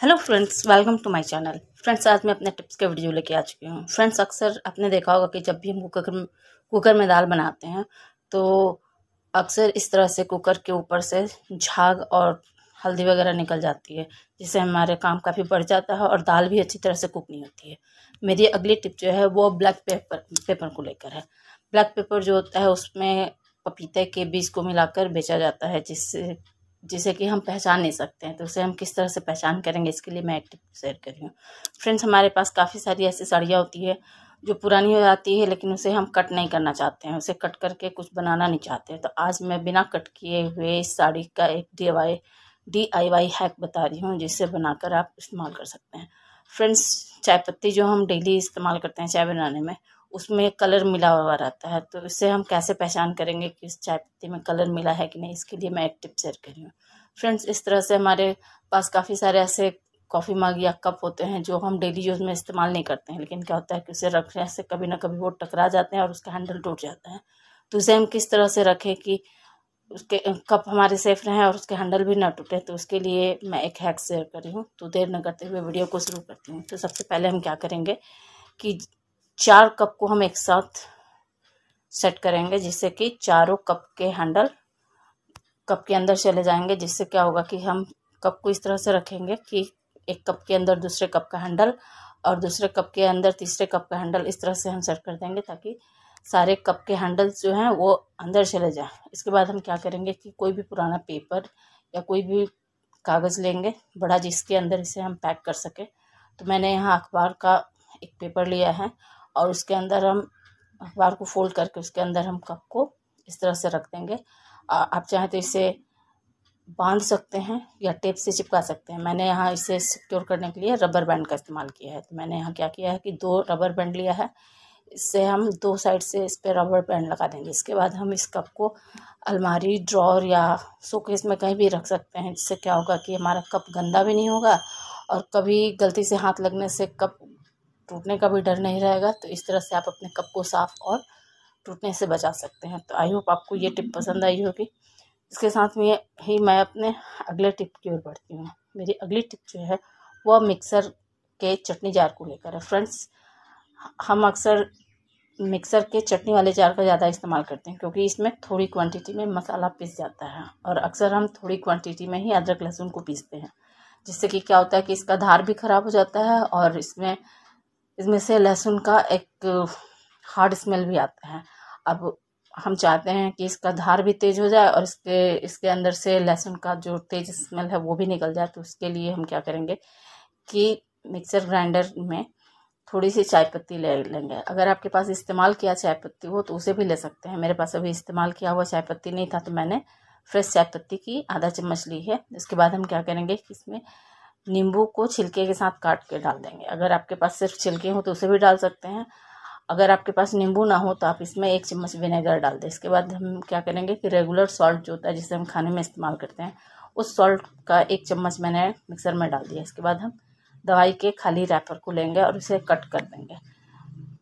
Hello friends welcome to my channel friends आज मैं अपने टिप्स के वीडियो लेके आ चुकी हूँ। फ्रेंड्स अक्सर आपने देखा होगा कि जब भी हम कुकर कुकर में दाल बनाते हैं तो अक्सर इस तरह से कुकर के ऊपर से झाग और हल्दी वगैरह निकल जाती है, जिससे हमारे काम काफ़ी बढ़ जाता है और दाल भी अच्छी तरह से कुक नहीं होती है। मेरी अगली टिप जो है, वो ब्लैक पेपर पेपर को लेकर है। ब्लैक पेपर जो होता है, उसमें पपीते के बीज को मिलाकर बेचा जाता है, जिससे जिसे कि हम पहचान नहीं सकते हैं तो उसे हम किस तरह से पहचान करेंगे, इसके लिए मैं एक टिप शेयर कर रही हूँ। फ्रेंड्स हमारे पास काफ़ी सारी ऐसी साड़ियाँ होती है, जो पुरानी हो जाती है, लेकिन उसे हम कट नहीं करना चाहते हैं, उसे कट करके कुछ बनाना नहीं चाहते हैं। तो आज मैं बिना कट किए हुए इस साड़ी का एक D Y D I Y hack बता रही हूँ जिससे बनाकर आप इस्तेमाल कर सकते हैं। फ्रेंड्स चाय पत्ती जो हम डेली इस्तेमाल करते हैं, चाय बनाने में उसमें कलर मिला हुआ रहता है तो इससे हम कैसे पहचान करेंगे कि इस चाय पत्ती में कलर मिला है कि नहीं, इसके लिए मैं एक टिप शेयर कर रही हूँ। फ्रेंड्स इस तरह से हमारे पास काफ़ी सारे ऐसे कॉफ़ी मग या कप होते हैं जो हम डेली यूज़ में इस्तेमाल नहीं करते हैं, लेकिन क्या होता है कि उसे रखने से कभी ना कभी वो टकरा जाते हैं और उसका हैंडल टूट जाता है। तो उसे हम किस तरह से रखें कि उसके कप हमारे सेफ़ रहें और उसके हैंडल भी ना टूटे तो उसके लिए मैं एक हैक शेयर कर रही हूँ। तो देर न करते हुए वीडियो को शुरू करती हूँ। तो सबसे पहले हम क्या करेंगे कि चार कप को हम एक साथ सेट करेंगे, जिससे कि चारों कप के हैंडल कप के अंदर चले जाएँगे, जिससे क्या होगा कि हम कप को इस तरह से रखेंगे कि एक कप के अंदर दूसरे कप का हैंडल और दूसरे कप के अंदर तीसरे कप का हैंडल इस तरह से हम सेट कर देंगे, ताकि सारे कप के हैंडल्स जो हैं वो अंदर चले जाएँ। इसके बाद हम क्या करेंगे कि कोई भी पुराना पेपर या कोई भी कागज़ लेंगे, बड़ा जिसके अंदर इसे हम पैक कर सकें। तो मैंने यहाँ अखबार का एक पेपर लिया है और उसके अंदर हम अखबार को फोल्ड करके उसके अंदर हम कप को इस तरह से रख देंगे। आप चाहें तो इसे बाँध सकते हैं या टेप से चिपका सकते हैं। मैंने यहाँ इसे सिक्योर करने के लिए रबर बैंड का इस्तेमाल किया है। तो मैंने यहाँ क्या किया है कि दो रबर बैंड लिया है। इससे हम दो साइड से इस पर रबर बैंड लगा देंगे। इसके बाद हम इस कप को अलमारी ड्रॉर या शोकेस में कहीं भी रख सकते हैं। जिससे क्या होगा कि हमारा कप गंदा भी नहीं होगा और कभी गलती से हाथ लगने से कप टूटने का भी डर नहीं रहेगा तो इस तरह से आप अपने कप को साफ़ और टूटने से बचा सकते हैं। तो आई होप आपको ये टिप पसंद आई होगी। इसके साथ में ही मैं अपने अगले टिप की ओर बढ़ती हूँ। मेरी अगली टिप जो है, वह मिक्सर के चटनी जार को लेकर है। फ्रेंड्स, हम अक्सर मिक्सर के चटनी वाले जार का ज़्यादा इस्तेमाल करते हैं, क्योंकि इसमें थोड़ी क्वांटिटी में मसाला पीस जाता है और अक्सर हम थोड़ी क्वांटिटी में ही अदरक लहसुन को पीसते हैं, जिससे कि क्या होता है कि इसका धार भी ख़राब हो जाता है और इसमें इसमें से लहसुन का एक हार्ड स्मेल भी आता है। अब हम चाहते हैं कि इसका धार भी तेज़ हो जाए और इसके इसके अंदर से लहसुन का जो तेज़ स्मेल है वो भी निकल जाए तो उसके लिए हम क्या करेंगे कि मिक्सर ग्राइंडर में थोड़ी सी चाय पत्ती ले लेंगे। अगर आपके पास इस्तेमाल किया चाय पत्ती हो तो उसे भी ले सकते हैं। मेरे पास अभी इस्तेमाल किया हुआ चाय पत्ती नहीं था तो मैंने फ्रेश चाय पत्ती की आधा चम्मच ली है। उसके बाद हम क्या करेंगे कि इसमें नींबू को छिलके के साथ काट के डाल देंगे। अगर आपके पास सिर्फ़ छिलके हो तो उसे भी डाल सकते हैं। अगर आपके पास नींबू ना हो तो आप इसमें एक चम्मच विनेगर डाल दें। इसके बाद हम क्या करेंगे कि रेगुलर सॉल्ट जो होता है, जिसे हम खाने में इस्तेमाल करते हैं, उस सॉल्ट का एक चम्मच मैंने मिक्सर में डाल दिया। इसके बाद हम दवाई के खाली रैपर को लेंगे और उसे कट कर देंगे।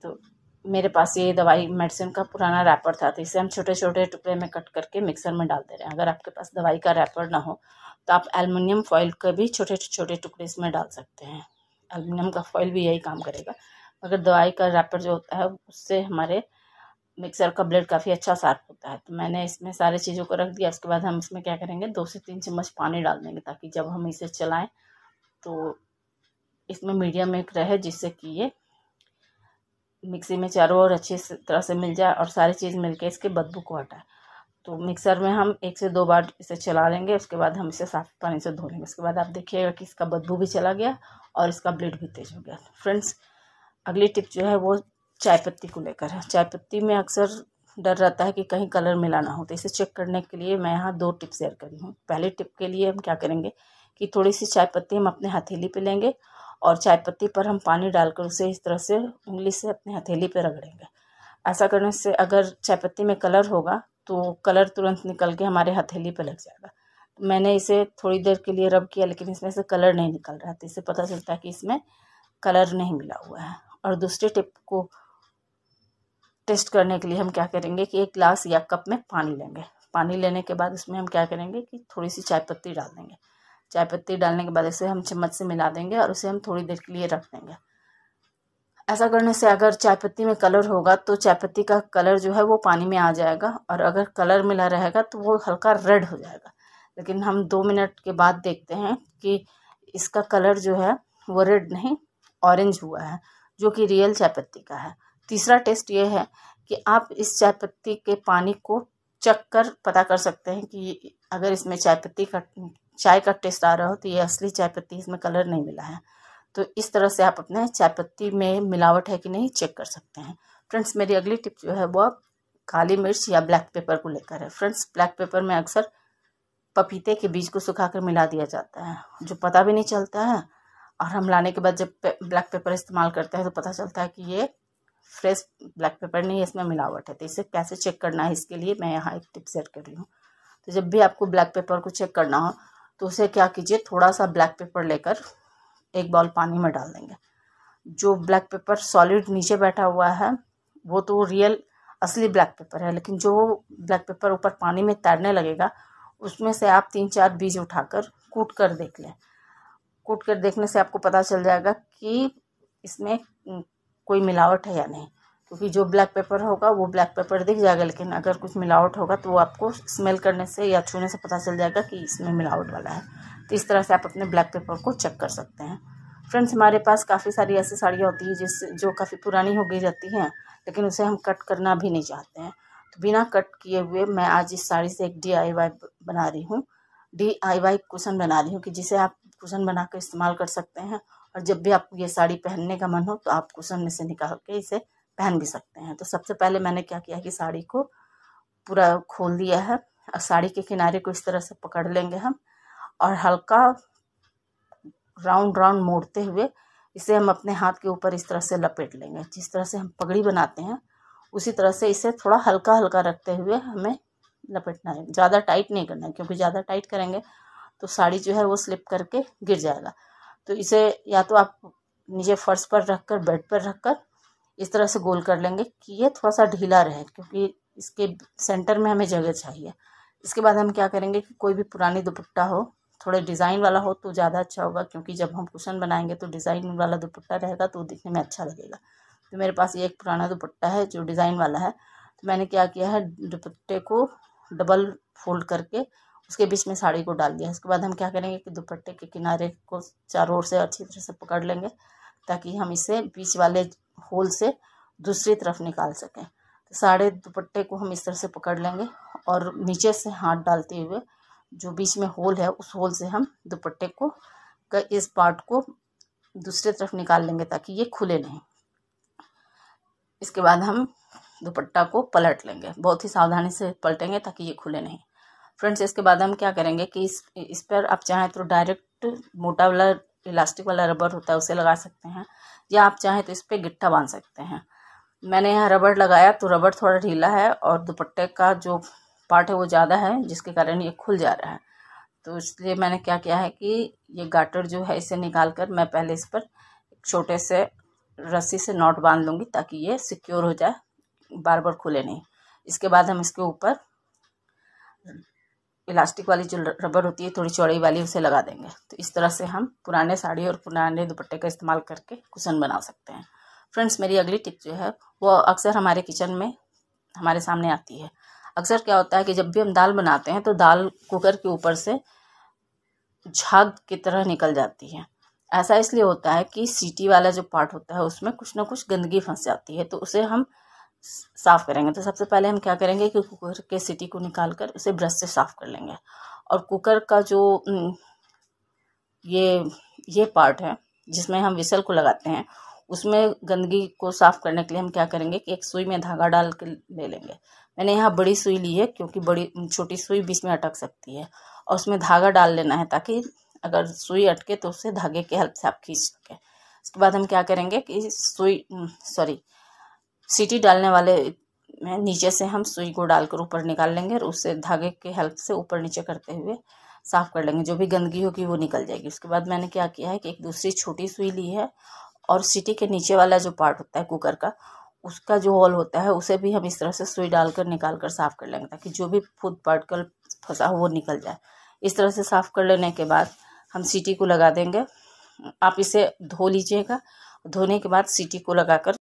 तो मेरे पास ये दवाई मेडिसिन का पुराना रैपर था तो इसे हम छोटे छोटे टुकड़े में कट करके मिक्सर में डाल दे रहे। हैं अगर आपके पास दवाई का रैपर ना हो तो आप एलमिनियम फॉइल का भी छोटे छोटे टुकड़े इसमें डाल सकते हैं। एलमिनियम का फॉइल भी यही काम करेगा। मगर दवाई का रैपर जो होता है, उससे हमारे मिक्सर का ब्लेड काफ़ी अच्छा साफ़ होता है। तो मैंने इसमें सारे चीज़ों को रख दिया। उसके बाद हम इसमें क्या करेंगे? दो से तीन चम्मच पानी डाल देंगे ताकि जब हम इसे चलाएँ तो इसमें मीडियम एक रहे जिससे कि ये मिक्सी में चारों ओर अच्छी तरह से मिल जाए और सारी चीज़ मिलके इसके बदबू को हटाए। तो मिक्सर में हम एक से दो बार इसे चला लेंगे, उसके बाद हम इसे साफ़ पानी से धो लेंगे। उसके बाद आप देखिएगा कि इसका बदबू भी चला गया और इसका ब्लेड भी तेज हो गया। फ्रेंड्स, अगली टिप जो है वो चाय पत्ती को लेकर है। चाय पत्ती में अक्सर डर रहता है कि कहीं कलर मिला ना हो तो इसे चेक करने के लिए मैं यहाँ दो टिप शेयर करी हूँ। पहली टिप के लिए हम क्या करेंगे कि थोड़ी सी चाय पत्ती हम अपने हथेली पे लेंगे और चाय पत्ती पर हम पानी डालकर उसे इस तरह से उंगली से अपने हथेली पे रगड़ेंगे। ऐसा करने से अगर चाय पत्ती में कलर होगा तो कलर तुरंत निकल के हमारे हथेली पे लग जाएगा। मैंने इसे थोड़ी देर के लिए रब किया, लेकिन इसमें से कलर नहीं निकल रहा था। इससे पता चलता है कि इसमें कलर नहीं मिला हुआ है। और दूसरे टिप को टेस्ट करने के लिए हम क्या करेंगे कि एक ग्लास या कप में पानी लेंगे। पानी लेने के बाद उसमें हम क्या करेंगे कि थोड़ी सी चाय पत्ती डाल देंगे। चाय पत्ती डालने के बाद इसे हम चम्मच से मिला देंगे और उसे हम थोड़ी देर के लिए रख देंगे। ऐसा करने से अगर चाय पत्ती में कलर होगा तो चाय पत्ती का कलर जो है वो पानी में आ जाएगा और अगर कलर मिला रहेगा तो वो हल्का रेड हो जाएगा। लेकिन हम दो मिनट के बाद देखते हैं कि इसका कलर जो है वो रेड नहीं ऑरेंज हुआ है, जो कि रियल चाय पत्ती का है। तीसरा टेस्ट ये है कि आप इस चाय पत्ती के पानी को चख कर पता कर सकते हैं कि अगर इसमें चाय पत्ती का, चाय का टेस्ट आ रहा हो तो ये असली चाय पत्ती इसमें कलर नहीं मिला है। तो इस तरह से आप अपने चाय पत्ती में मिलावट है कि नहीं चेक कर सकते हैं। फ्रेंड्स मेरी अगली टिप जो है वो काली मिर्च या ब्लैक पेपर को लेकर है। फ्रेंड्स ब्लैक पेपर में अक्सर पपीते के बीज को सुखाकर मिला दिया जाता है जो पता भी नहीं चलता है। और हम लाने के बाद जब पे, ब्लैक पेपर इस्तेमाल करते हैं तो पता चलता है कि ये फ्रेश ब्लैक पेपर नहीं है इसमें मिलावट है। तो इसे कैसे चेक करना है इसके लिए मैं यहाँ एक टिप सेट कर रही हूँ। तो जब भी आपको ब्लैक पेपर को चेक करना हो तो उसे क्या कीजिए थोड़ा सा ब्लैक पेपर लेकर एक बॉल पानी में डाल देंगे। जो ब्लैक पेपर सॉलिड नीचे बैठा हुआ है, वो तो रियल असली ब्लैक पेपर है, लेकिन जो ब्लैक पेपर ऊपर पानी में तैरने लगेगा, उसमें से आप तीन चार बीज उठाकर कूट कर देख लें। कूट कर देखने से आपको पता चल जाएगा कि इसमें कोई मिलावट है या नहीं, क्योंकि जो ब्लैक पेपर होगा, वो ब्लैक पेपर दिख जाएगा, लेकिन अगर कुछ मिलावट होगा तो वो आपको स्मेल करने से या छूने से पता चल जाएगा कि इसमें मिलावट वाला है। तो इस तरह से आप अपने ब्लैक पेपर को चेक कर सकते हैं। फ्रेंड्स, हमारे पास काफ़ी सारी ऐसी साड़ियाँ होती हैं जिस जो काफ़ी पुरानी हो गई जाती हैं, लेकिन उसे हम कट करना भी नहीं चाहते हैं। तो बिना कट किए हुए मैं आज इस साड़ी से एक डी आई वाई बना रही हूँ। डी आई वाई कुशन बना रही हूँ कि जिसे आप कुशन बना कर इस्तेमाल कर सकते हैं, और जब भी आपको ये साड़ी पहनने का मन हो तो आप कुशन में से निकाल के इसे पहन भी सकते हैं। तो सबसे पहले मैंने क्या किया कि साड़ी को पूरा खोल दिया है, और साड़ी के किनारे को इस तरह से पकड़ लेंगे हम। और हल्का राउंड राउंड मोड़ते हुए इसे हम अपने हाथ के ऊपर इस तरह से लपेट लेंगे। जिस तरह से हम पगड़ी बनाते हैं, उसी तरह से इसे थोड़ा हल्का हल्का रखते हुए हमें लपेटना है। ज़्यादा टाइट नहीं करना है, क्योंकि ज़्यादा टाइट करेंगे तो साड़ी जो है वो स्लिप करके गिर जाएगा। तो इसे या तो आप नीचे फर्श पर रख कर बेड पर रख कर इस तरह से गोल कर लेंगे कि ये थोड़ा सा ढीला रहे, क्योंकि इसके सेंटर में हमें जगह चाहिए। इसके बाद हम क्या करेंगे कि कोई भी पुरानी दुपट्टा हो थोड़े डिज़ाइन वाला हो तो ज़्यादा अच्छा होगा, क्योंकि जब हम कुशन बनाएँगे तो डिज़ाइन वाला दुपट्टा रहेगा तो दिखने में अच्छा लगेगा। तो मेरे पास ये एक पुराना दुपट्टा है जो डिज़ाइन वाला है। तो मैंने क्या किया है, दुपट्टे को डबल फोल्ड करके उसके बीच में साड़ी को डाल दिया। उसके बाद हम क्या करेंगे कि दुपट्टे के किनारे को चारों ओर से अच्छी तरह से पकड़ लेंगे, ताकि हम इसे बीच वाले होल से दूसरी तरफ़ निकाल सकें। तो साढ़े दुपट्टे को हम इस तरह से पकड़ लेंगे और नीचे से हाथ डालते हुए जो बीच में होल है, उस होल से हम दुपट्टे को, का इस पार्ट को दूसरे तरफ़ निकाल लेंगे ताकि ये खुले नहीं। इसके बाद हम दुपट्टा को पलट लेंगे। बहुत ही सावधानी से पलटेंगे ताकि ये खुले नहीं। फ्रेंड्स, इसके बाद हम क्या करेंगे कि इस इस पर आप चाहें तो डायरेक्ट मोटा वाला, इलास्टिक वाला रबर होता है, उसे लगा सकते हैं, या आप चाहें तो इस पर गिट्टा बाँध सकते हैं। मैंने यहाँ रबड़ लगाया तो रबड़ थोड़ा ढीला है और दुपट्टे का जो पार्ट है, वो ज़्यादा है, जिसके कारण ये खुल जा रहा है। तो इसलिए मैंने क्या किया है कि ये गाटर जो है, इसे निकाल कर मैं पहले इस पर छोटे से रस्सी से नॉट बाँध लूँगी, ताकि ये सिक्योर हो जाए बार बार खुले नहीं। इसके बाद हम इसके ऊपर इलास्टिक वाली जो रबर होती है, थोड़ी चौड़ी वाली, उसे लगा देंगे। तो इस तरह से हम पुराने साड़ी और पुराने दुपट्टे का इस्तेमाल करके कुशन बना सकते हैं। फ्रेंड्स, मेरी अगली टिप जो है, वो अक्सर हमारे किचन में हमारे सामने आती है। अक्सर क्या होता है कि जब भी हम दाल बनाते हैं तो दाल कुकर के ऊपर से झाग की तरह निकल जाती है। ऐसा इसलिए होता है कि सीटी वाला जो पार्ट होता है, उसमें कुछ ना कुछ गंदगी फंस जाती है तो उसे हम साफ़ करेंगे। तो सबसे पहले हम क्या करेंगे कि कुकर के सीटी को निकाल कर उसे ब्रश से साफ़ कर लेंगे। और कुकर का जो ये ये पार्ट है, जिसमें हम विसल को लगाते हैं, उसमें गंदगी को साफ़ करने के लिए हम क्या करेंगे कि एक सुई में धागा डाल के ले लेंगे। मैंने यहाँ बड़ी सुई ली है क्योंकि बड़ी, छोटी सुई बीच में अटक सकती है। और उसमें धागा डाल लेना है ताकि अगर सुई अटके तो उससे धागे के हेल्प से आप खींच सकें। उसके बाद हम क्या करेंगे कि सुई सॉरी सीटी डालने वाले में नीचे से हम सुई को डालकर ऊपर निकाल लेंगे और उससे धागे के हेल्प से ऊपर नीचे करते हुए साफ़ कर लेंगे। जो भी गंदगी होगी वो निकल जाएगी। उसके बाद मैंने क्या किया है कि एक दूसरी छोटी सुई ली है और सीटी के नीचे वाला जो पार्ट होता है कुकर का उसका जो होल होता है, उसे भी हम इस तरह से सुई डालकर निकाल कर साफ़ कर लेंगे, ताकि जो भी फ़ूड पार्टिकल फंसा हो, वो निकल जाए। इस तरह से साफ़ कर लेने के बाद हम सीटी को लगा देंगे। आप इसे धो लीजिएगा। धोने के बाद सीटी को लगाकर